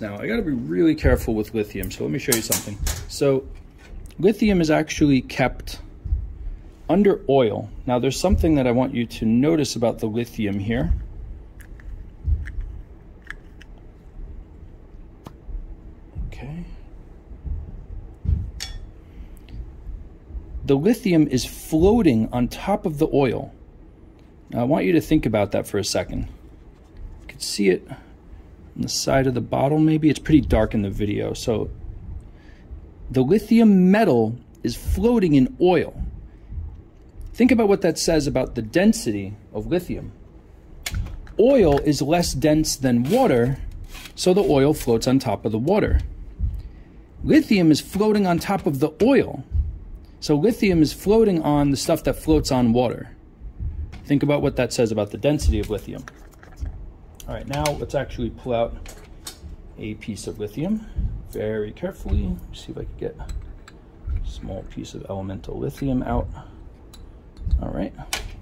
Now, I gotta be really careful with lithium, so let me show you something. So, lithium is actually kept under oil. Now, there's something that I want you to notice about the lithium here. Okay. The lithium is floating on top of the oil. Now, I want you to think about that for a second. You can see it the side of the bottle maybe. It's pretty dark in the video. So the lithium metal is floating in oil. Think about what that says about the density of lithium. Oil is less dense than water, so the oil floats on top of the water. Lithium is floating on top of the oil. So lithium is floating on the stuff that floats on water. Think about what that says about the density of lithium. All right, now let's actually pull out a piece of lithium very carefully. See if I can get a small piece of elemental lithium out. All right,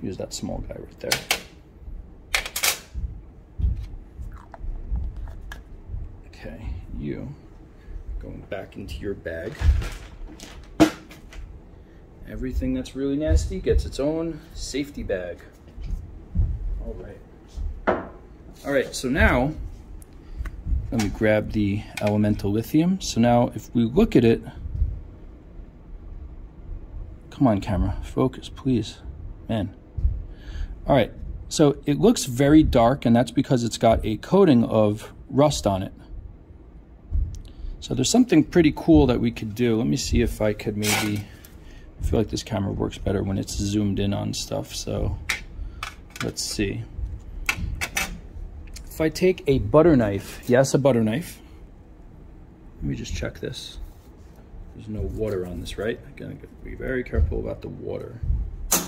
use that small guy right there. Okay, you going back into your bag. Everything that's really nasty gets its own safety bag. All right. All right, so now, let me grab the elemental lithium. So now if we look at it, come on camera, focus, please, man. All right, so it looks very dark and that's because it's got a coating of rust on it. So there's something pretty cool that we could do. Let me see if I could maybe, I feel like this camera works better when it's zoomed in on stuff. So let's see. If I take a butter knife, yes, a butter knife. Let me just check this. There's no water on this, right? I gotta be very careful about the water. There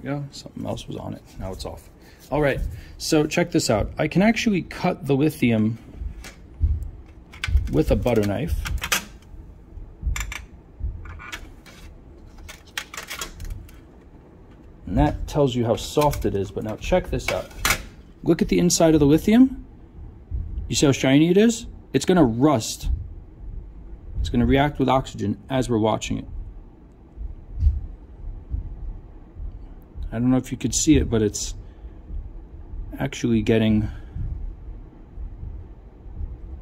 we go. Something else was on it. Now it's off. All right, so check this out. I can actually cut the lithium with a butter knife. And that tells you how soft it is, but now check this out. Look at the inside of the lithium. You see how shiny it is? It's going to rust. It's going to react with oxygen as we're watching it. I don't know if you could see it, but it's actually getting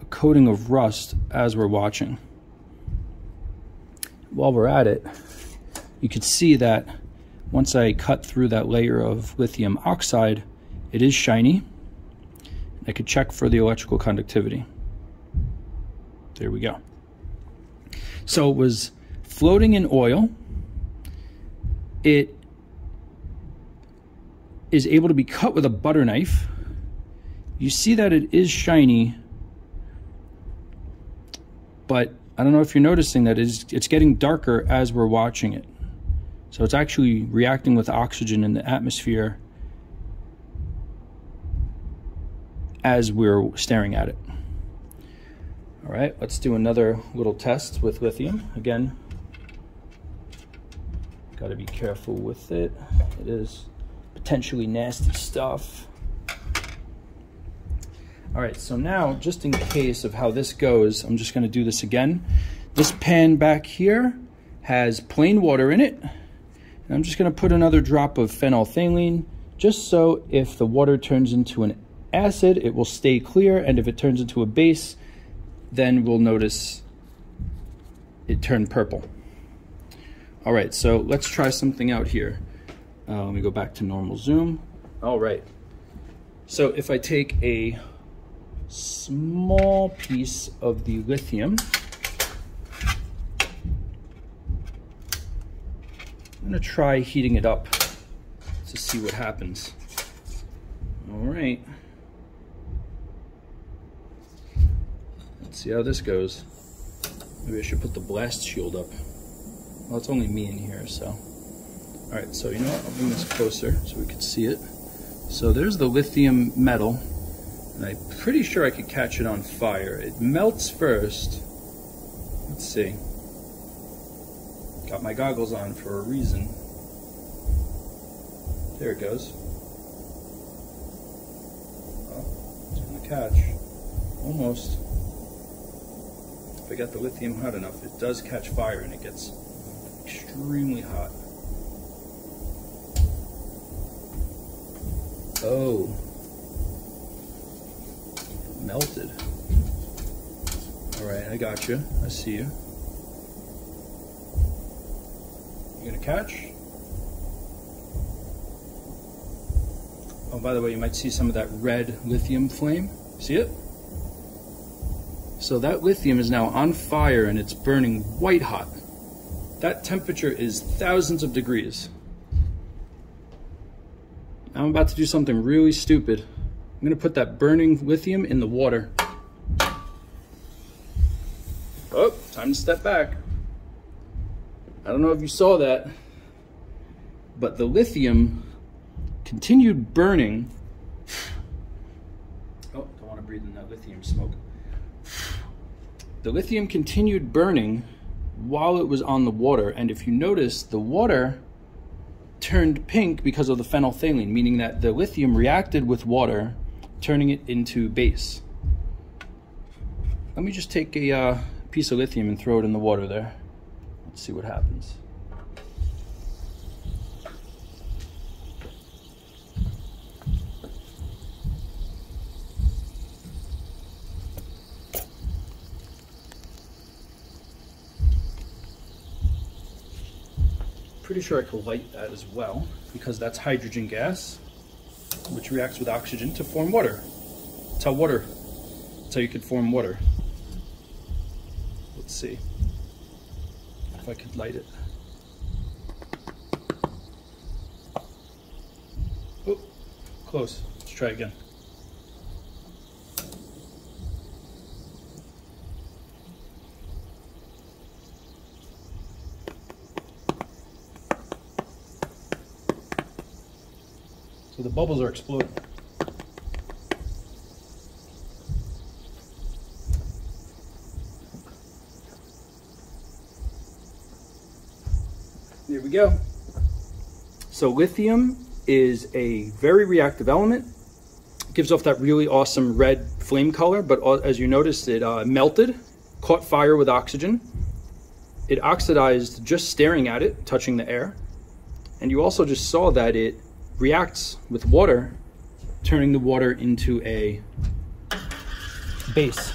a coating of rust as we're watching. While we're at it, you could see that once I cut through that layer of lithium oxide, it is shiny. I could check for the electrical conductivity. There we go. So it was floating in oil. It is able to be cut with a butter knife. You see that it is shiny, but I don't know if you're noticing that it's, it's getting darker as we're watching it. So it's actually reacting with oxygen in the atmosphere as we're staring at it. All right, let's do another little test with lithium. Again, got to be careful with it. It is potentially nasty stuff. All right, so now, just in case of how this goes, I'm just gonna do this again. This pan back here has plain water in it. And I'm just gonna put another drop of phenolphthalein, just so if the water turns into an acid, it will stay clear, and if it turns into a base, then we'll notice it turned purple. All right, so let's try something out here. Uh, let me go back to normal zoom. All right, so if I take a small piece of the lithium, I'm gonna try heating it up to see what happens. All right. See how this goes. Maybe I should put the blast shield up. Well, it's only me in here, so. All right, so you know what? I'll bring this closer so we can see it. So there's the lithium metal, and I'm pretty sure I could catch it on fire. It melts first. Let's see. Got my goggles on for a reason. There it goes. Oh, it's gonna catch. almost. I got the lithium hot enough, it does catch fire and it gets extremely hot. Oh. Melted. Alright, I got you. I see you. You gonna catch? Oh, by the way, you might see some of that red lithium flame. See it? So that lithium is now on fire and it's burning white hot. That temperature is thousands of degrees. I'm about to do something really stupid. I'm gonna put that burning lithium in the water. Oh, time to step back. I don't know if you saw that, but the lithium continued burning. Oh, don't want to breathe in that lithium smoke. The lithium continued burning while it was on the water, and if you notice, the water turned pink because of the phenolphthalein, meaning that the lithium reacted with water, turning it into base. Let me just take a uh, piece of lithium and throw it in the water there. Let's see what happens. Pretty sure I could light that as well because that's hydrogen gas which reacts with oxygen to form water. That's how water, that's how you could form water. Let's see if I could light it. Oh, close. Let's try again. So the bubbles are exploding. There we go. So lithium is a very reactive element. It gives off that really awesome red flame color, but as you noticed, it uh, melted, caught fire with oxygen. It oxidized just staring at it, touching the air. And you also just saw that it reacts with water, turning the water into a base.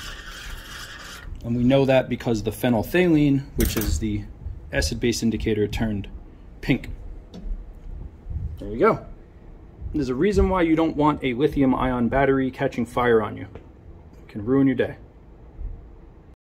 And we know that because the phenolphthalein, which is the acid base indicator, turned pink. There you go. There's a reason why you don't want a lithium ion battery catching fire on you. It can ruin your day.